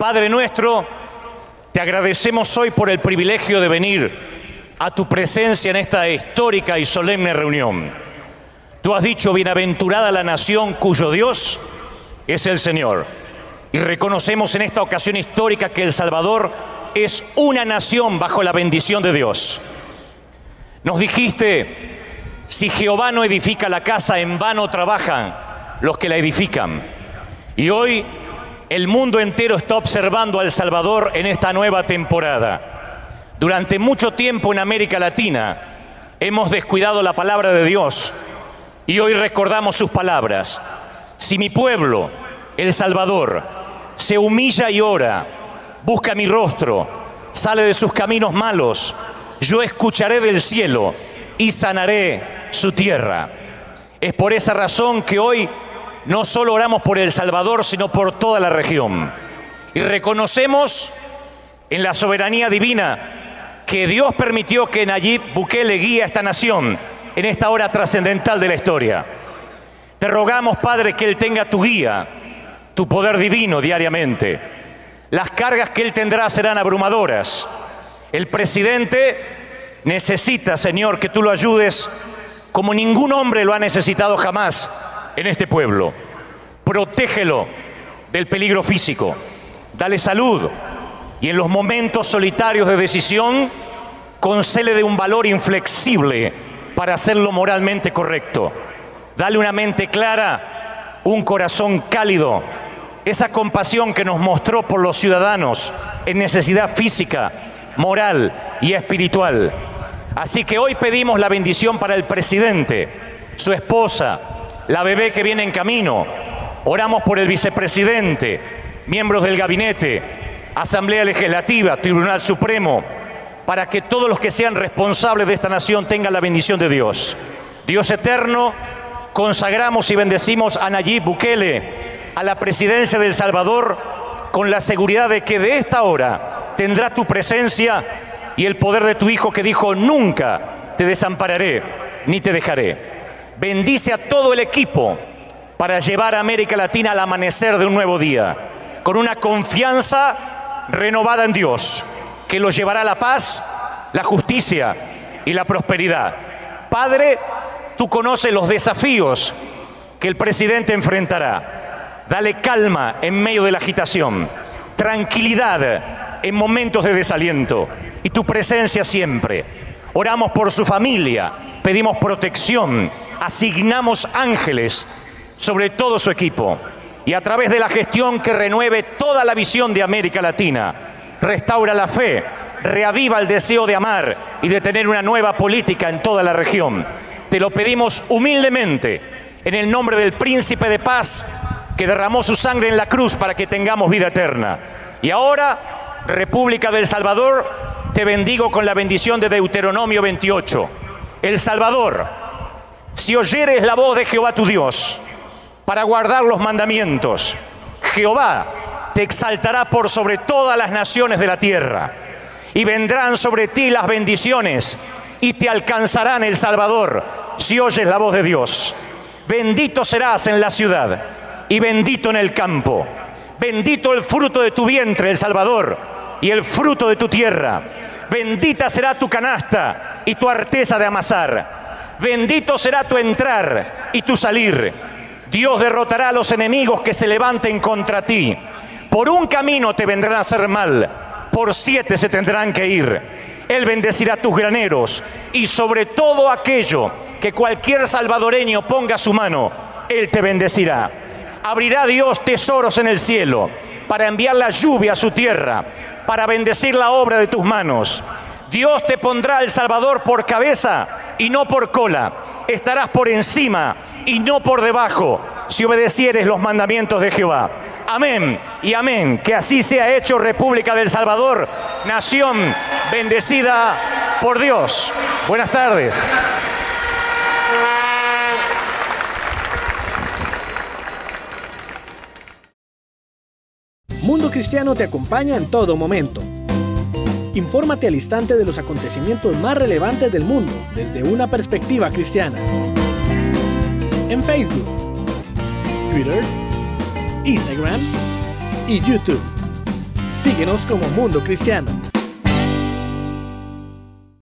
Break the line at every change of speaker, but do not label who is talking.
Padre nuestro, te agradecemos hoy por el privilegio de venir a tu presencia en esta histórica y solemne reunión. Tú has dicho, bienaventurada la nación cuyo Dios es el Señor. Y reconocemos en esta ocasión histórica que El Salvador es una nación bajo la bendición de Dios. Nos dijiste, si Jehová no edifica la casa, en vano trabajan los que la edifican. Y hoy el mundo entero está observando al Salvador en esta nueva temporada. Durante mucho tiempo en América Latina hemos descuidado la palabra de Dios y hoy recordamos sus palabras. Si mi pueblo, el Salvador, se humilla y ora, busca mi rostro, sale de sus caminos malos, yo escucharé del cielo y sanaré su tierra. Es por esa razón que hoy no solo oramos por El Salvador, sino por toda la región. Y reconocemos en la soberanía divina que Dios permitió que Nayib Bukele guíe a esta nación en esta hora trascendental de la historia. Te rogamos, Padre, que Él tenga tu guía, tu poder divino diariamente. Las cargas que Él tendrá serán abrumadoras. El presidente necesita, Señor, que tú lo ayudes como ningún hombre lo ha necesitado jamás en este pueblo. Protégelo del peligro físico, dale salud y en los momentos solitarios de decisión, de un valor inflexible para hacerlo moralmente correcto. Dale una mente clara, un corazón cálido, esa compasión que nos mostró por los ciudadanos en necesidad física, moral y espiritual. Así que hoy pedimos la bendición para el presidente, su esposa, la bebé que viene en camino. Oramos por el vicepresidente, miembros del gabinete, Asamblea Legislativa, Tribunal Supremo, para que todos los que sean responsables de esta nación tengan la bendición de Dios. Dios eterno, consagramos y bendecimos a Nayib Bukele, a la presidencia del Salvador, con la seguridad de que de esta hora tendrá tu presencia y el poder de tu Hijo que dijo, nunca te desampararé ni te dejaré. Bendice a todo el equipo para llevar a América Latina al amanecer de un nuevo día, con una confianza renovada en Dios, que los llevará a la paz, la justicia y la prosperidad. Padre, tú conoces los desafíos que el presidente enfrentará. Dale calma en medio de la agitación, tranquilidad en momentos de desaliento y tu presencia siempre. Oramos por su familia, pedimos protección, asignamos ángeles sobre todo su equipo y a través de la gestión que renueve toda la visión de América Latina, restaura la fe, reaviva el deseo de amar y de tener una nueva política en toda la región. Te lo pedimos humildemente en el nombre del príncipe de paz que derramó su sangre en la cruz para que tengamos vida eterna. Y ahora, República del Salvador, te bendigo con la bendición de Deuteronomio 28. El Salvador, si oyeres la voz de Jehová tu Dios para guardar los mandamientos, Jehová te exaltará por sobre todas las naciones de la tierra y vendrán sobre ti las bendiciones y te alcanzarán el Salvador si oyes la voz de Dios. Bendito serás en la ciudad y bendito en el campo. Bendito el fruto de tu vientre, el Salvador, y el fruto de tu tierra. Bendita será tu canasta y tu arteza de amasar. Bendito será tu entrar y tu salir. Dios derrotará a los enemigos que se levanten contra ti. Por un camino te vendrán a hacer mal, por siete se tendrán que ir. Él bendecirá tus graneros y sobre todo aquello que cualquier salvadoreño ponga su mano, Él te bendecirá. Abrirá Dios tesoros en el cielo para enviar la lluvia a su tierra, para bendecir la obra de tus manos. Dios te pondrá el Salvador por cabeza y no por cola. Estarás por encima y no por debajo si obedecieres los mandamientos de Jehová. Amén y amén. Que así sea hecho República del Salvador, nación bendecida por Dios. Buenas tardes.
Cristiano te acompaña en todo momento. Infórmate al instante de los acontecimientos más relevantes del mundo desde una perspectiva cristiana. En Facebook, Twitter, Instagram y YouTube. Síguenos como Mundo Cristiano.